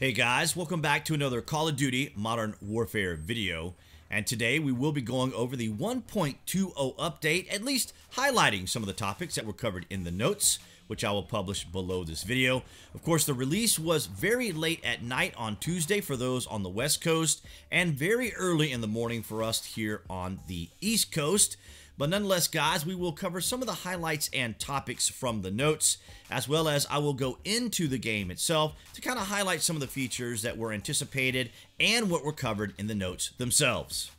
Hey guys, welcome back to another Call of Duty Modern Warfare video. And today we will be going over the 1.20 update, at least highlighting some of the topics that were covered in the notes, which I will publish below this video. Of course, the release was very late at night on Tuesday for those on the West Coast, and very early in the morning for us here on the East Coast. But nonetheless, guys, we will cover some of the highlights and topics from the notes, as well as I will go into the game itself to kind of highlight some of the features that were anticipated and what were covered in the notes themselves.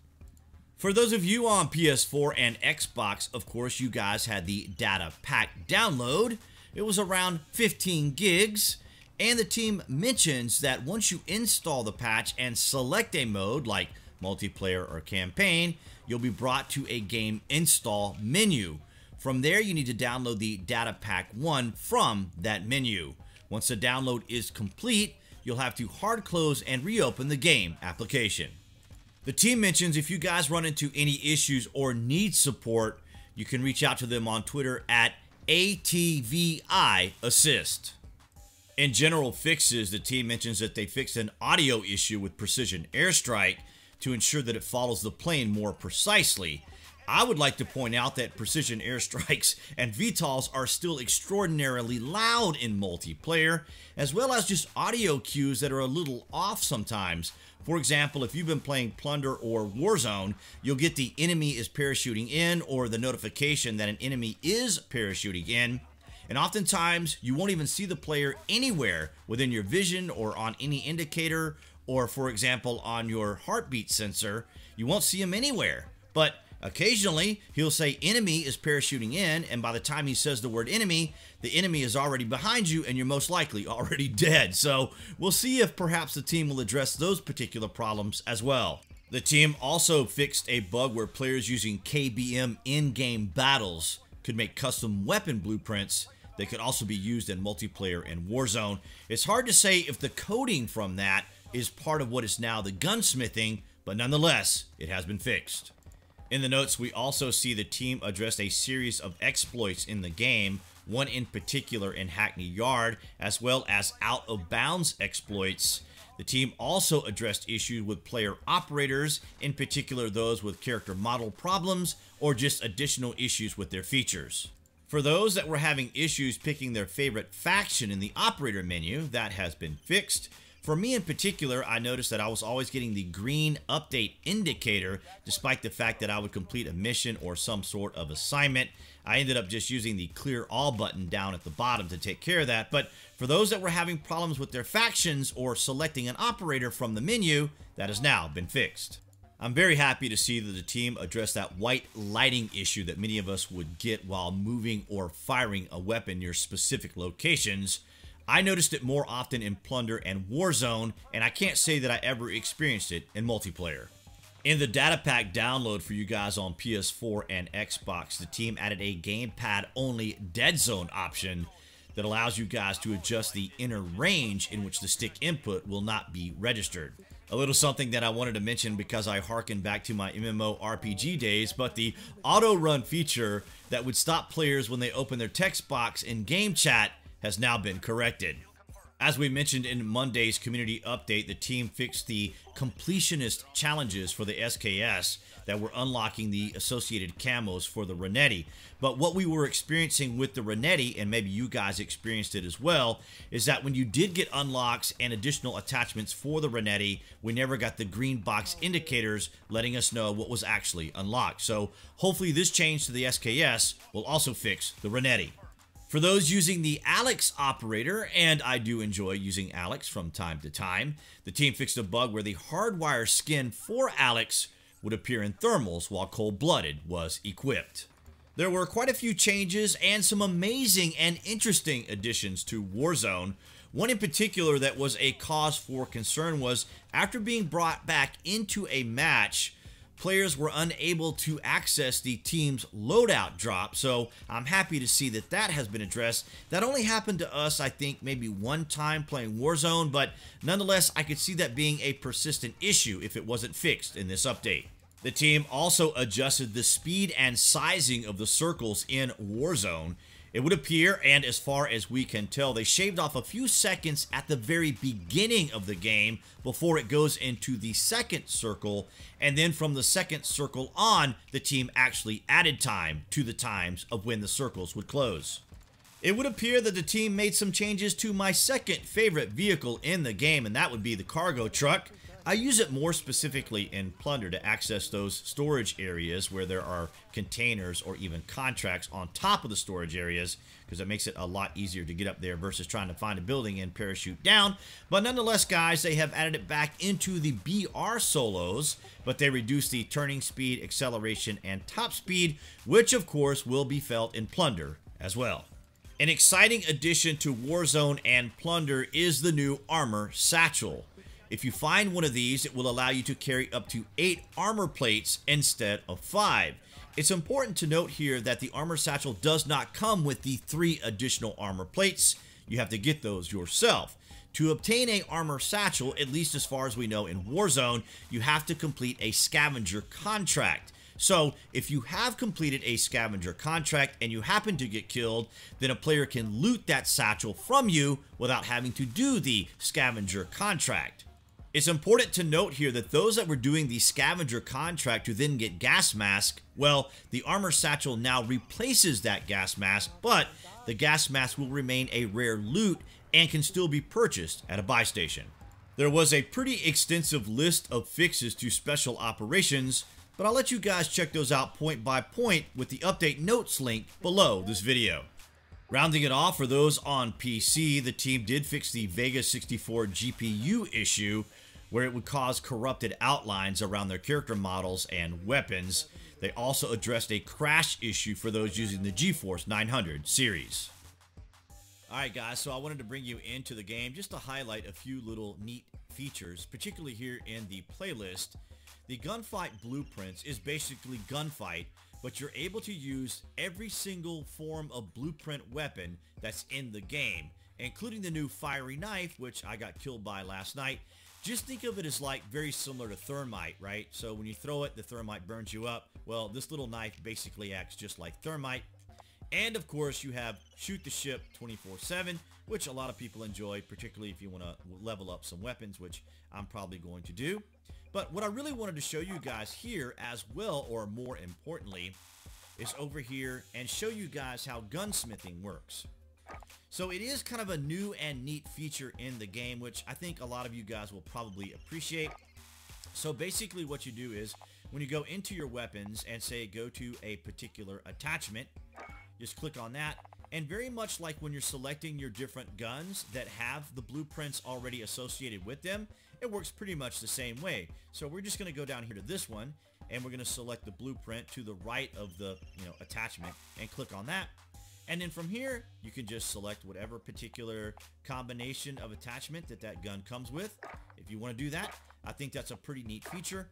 For those of you on PS4 and Xbox, of course, you guys had the data pack download. It was around 15 gigs. And the team mentions that once you install the patch and select a mode like multiplayer or campaign, you'll be brought to a game install menu. From there, you need to download the Data Pack 1 from that menu. Once the download is complete, you'll have to hard close and reopen the game application. The team mentions if you guys run into any issues or need support, you can reach out to them on Twitter at ATVI Assist. In general fixes, the team mentions that they fixed an audio issue with Precision Airstrike to ensure that it follows the plane more precisely. I would like to point out that precision airstrikes and VTOLs are still extraordinarily loud in multiplayer, as well as just audio cues that are a little off sometimes. For example, if you've been playing Plunder or Warzone, you'll get the enemy is parachuting in or the notification that an enemy is parachuting in. And oftentimes, you won't even see the player anywhere within your vision or on any indicator or for example on your heartbeat sensor, you won't see him anywhere. But occasionally he'll say enemy is parachuting in and by the time he says the word enemy, the enemy is already behind you and you're most likely already dead. So we'll see if perhaps the team will address those particular problems as well. The team also fixed a bug where players using KBM in-game battles could make custom weapon blueprints that could also be used in multiplayer and Warzone. It's hard to say if the coding from that is part of what is now the gunsmithing, but nonetheless, it has been fixed. In the notes, we also see the team addressed a series of exploits in the game, one in particular in Hackney Yard, as well as out of bounds exploits. The team also addressed issues with player operators, in particular those with character model problems or just additional issues with their features. For those that were having issues picking their favorite faction in the operator menu, that has been fixed. For me in particular, I noticed that I was always getting the green update indicator despite the fact that I would complete a mission or some sort of assignment. I ended up just using the clear all button down at the bottom to take care of that. But for those that were having problems with their factions or selecting an operator from the menu, that has now been fixed. I'm very happy to see that the team addressed that white lighting issue that many of us would get while moving or firing a weapon near specific locations. I noticed it more often in Plunder and Warzone, and I can't say that I ever experienced it in multiplayer. In the data pack download for you guys on PS4 and Xbox, the team added a gamepad only dead zone option that allows you guys to adjust the inner range in which the stick input will not be registered. A little something that I wanted to mention because I harken back to my MMO RPG days, but the auto run feature that would stop players when they open their text box in game chat has now been corrected. As we mentioned in Monday's community update, the team fixed the completionist challenges for the SKS that were unlocking the associated camos for the Renetti. But what we were experiencing with the Renetti, and maybe you guys experienced it as well, is that when you did get unlocks and additional attachments for the Renetti, we never got the green box indicators letting us know what was actually unlocked. So hopefully this change to the SKS will also fix the Renetti. For those using the Alex operator, and I do enjoy using Alex from time to time, the team fixed a bug where the hardwire skin for Alex would appear in thermals while cold-blooded was equipped. There were quite a few changes and some amazing and interesting additions to Warzone. One in particular that was a cause for concern was after being brought back into a match, players were unable to access the team's loadout drop. So I'm happy to see that that has been addressed. That only happened to us, I think, maybe one time playing Warzone, but nonetheless, I could see that being a persistent issue if it wasn't fixed in this update. The team also adjusted the speed and sizing of the circles in Warzone. It would appear, and as far as we can tell, they shaved off a few seconds at the very beginning of the game before it goes into the second circle, and then from the second circle on, the team actually added time to the times of when the circles would close. It would appear that the team made some changes to my second favorite vehicle in the game, and that would be the cargo truck. I use it more specifically in Plunder to access those storage areas where there are containers or even contracts on top of the storage areas because it makes it a lot easier to get up there versus trying to find a building and parachute down. But nonetheless, guys, they have added it back into the BR solos, but they reduce the turning speed, acceleration, and top speed, which of course will be felt in Plunder as well. An exciting addition to Warzone and Plunder is the new Armor Satchel. If you find one of these, it will allow you to carry up to 8 armor plates instead of 5. It's important to note here that the armor satchel does not come with the 3 additional armor plates. You have to get those yourself. To obtain a armor satchel, at least as far as we know in Warzone, you have to complete a scavenger contract. So, if you have completed a scavenger contract and you happen to get killed, then a player can loot that satchel from you without having to do the scavenger contract. It's important to note here that those that were doing the scavenger contract to then get gas mask, well, the armor satchel now replaces that gas mask, but the gas mask will remain a rare loot and can still be purchased at a buy station. There was a pretty extensive list of fixes to special operations, but I'll let you guys check those out point by point with the update notes link below this video. Rounding it off for those on PC, the team did fix the Vega 64 GPU issue, where it would cause corrupted outlines around their character models and weapons. They also addressed a crash issue for those using the GeForce 900 series. Alright guys, so I wanted to bring you into the game just to highlight a few little neat features, particularly here in the playlist. The Gunfight Blueprints is basically Gunfight, but you're able to use every single form of blueprint weapon that's in the game, including the new Fiery Knife, which I got killed by last night, just think of it as like very similar to thermite, right? So when you throw it, the thermite burns you up. Well, this little knife basically acts just like thermite. And of course, you have shoot the ship 24-7, which a lot of people enjoy, particularly if you want to level up some weapons, which I'm probably going to do. But what I really wanted to show you guys here as well, or more importantly, is over here and show you guys how gunsmithing works. So it is kind of a new and neat feature in the game, which I think a lot of you guys will probably appreciate. So basically what you do is when you go into your weapons and say go to a particular attachment, just click on that. And very much like when you're selecting your different guns that have the blueprints already associated with them, it works pretty much the same way. So we're just going to go down here to this one and we're going to select the blueprint to the right of the you know attachment and click on that. And then from here, you can just select whatever particular combination of attachment that that gun comes with. If you want to do that, I think that's a pretty neat feature.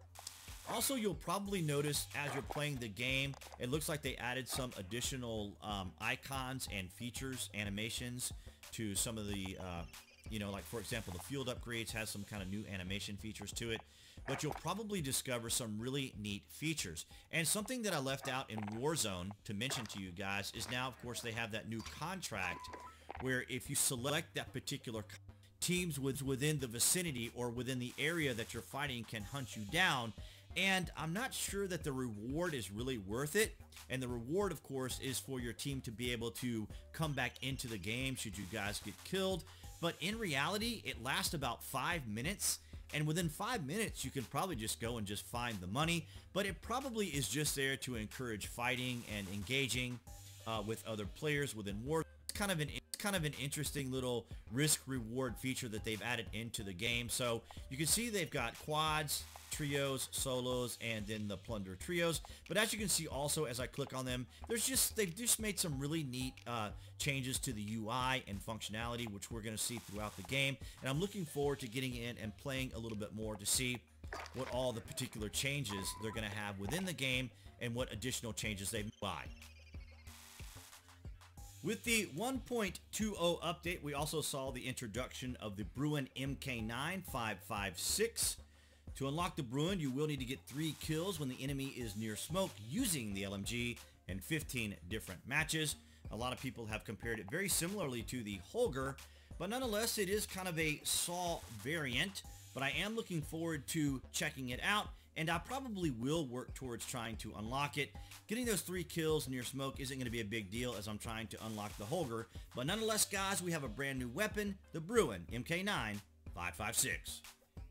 Also, you'll probably notice as you're playing the game, it looks like they added some additional um, icons and features, animations to some of the, uh, you know, like for example, the field upgrades has some kind of new animation features to it but you'll probably discover some really neat features. And something that I left out in Warzone to mention to you guys is now, of course, they have that new contract where if you select that particular teams within the vicinity or within the area that you're fighting can hunt you down and I'm not sure that the reward is really worth it. And the reward, of course, is for your team to be able to come back into the game should you guys get killed. But in reality, it lasts about five minutes and within five minutes, you can probably just go and just find the money. But it probably is just there to encourage fighting and engaging uh, with other players within war. It's kind of an kind of an interesting little risk reward feature that they've added into the game. So you can see they've got quads, trios, solos, and then the plunder trios. But as you can see also as I click on them, there's just they've just made some really neat uh, changes to the UI and functionality, which we're going to see throughout the game. And I'm looking forward to getting in and playing a little bit more to see what all the particular changes they're going to have within the game and what additional changes they buy. With the 1.20 update, we also saw the introduction of the Bruen MK9 to unlock the Bruen, you will need to get 3 kills when the enemy is near smoke using the LMG in 15 different matches. A lot of people have compared it very similarly to the Holger, but nonetheless, it is kind of a SAW variant. But I am looking forward to checking it out and I probably will work towards trying to unlock it. Getting those three kills near smoke isn't going to be a big deal as I'm trying to unlock the Holger, but nonetheless, guys, we have a brand new weapon, the Bruen MK9 556.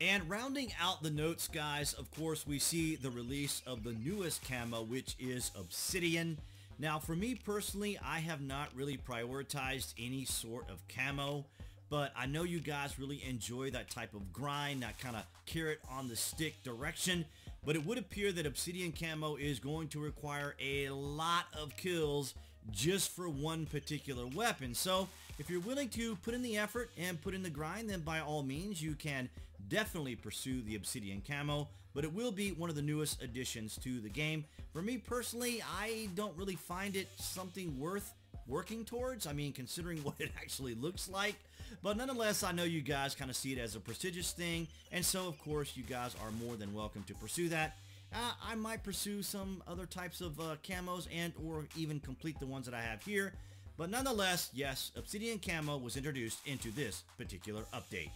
And rounding out the notes, guys, of course, we see the release of the newest camo, which is Obsidian. Now, for me personally, I have not really prioritized any sort of camo but I know you guys really enjoy that type of grind, that kind of carrot on the stick direction. But it would appear that Obsidian Camo is going to require a lot of kills just for one particular weapon. So if you're willing to put in the effort and put in the grind, then by all means you can definitely pursue the Obsidian Camo, but it will be one of the newest additions to the game. For me personally, I don't really find it something worth working towards. I mean, considering what it actually looks like. But nonetheless, I know you guys kind of see it as a prestigious thing. And so, of course, you guys are more than welcome to pursue that. Uh, I might pursue some other types of uh, camos and or even complete the ones that I have here. But nonetheless, yes, Obsidian Camo was introduced into this particular update.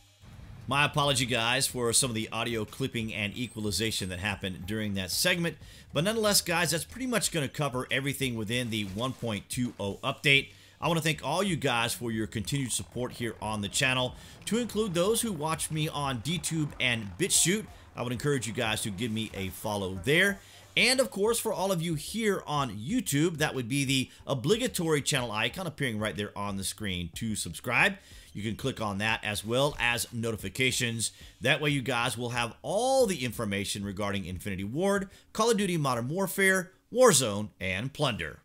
My apology, guys, for some of the audio clipping and equalization that happened during that segment. But nonetheless, guys, that's pretty much going to cover everything within the 1.20 update. I want to thank all you guys for your continued support here on the channel, to include those who watch me on DTube and BitChute. I would encourage you guys to give me a follow there. And of course, for all of you here on YouTube, that would be the obligatory channel icon appearing right there on the screen to subscribe. You can click on that as well as notifications. That way you guys will have all the information regarding Infinity Ward, Call of Duty Modern Warfare, Warzone, and Plunder.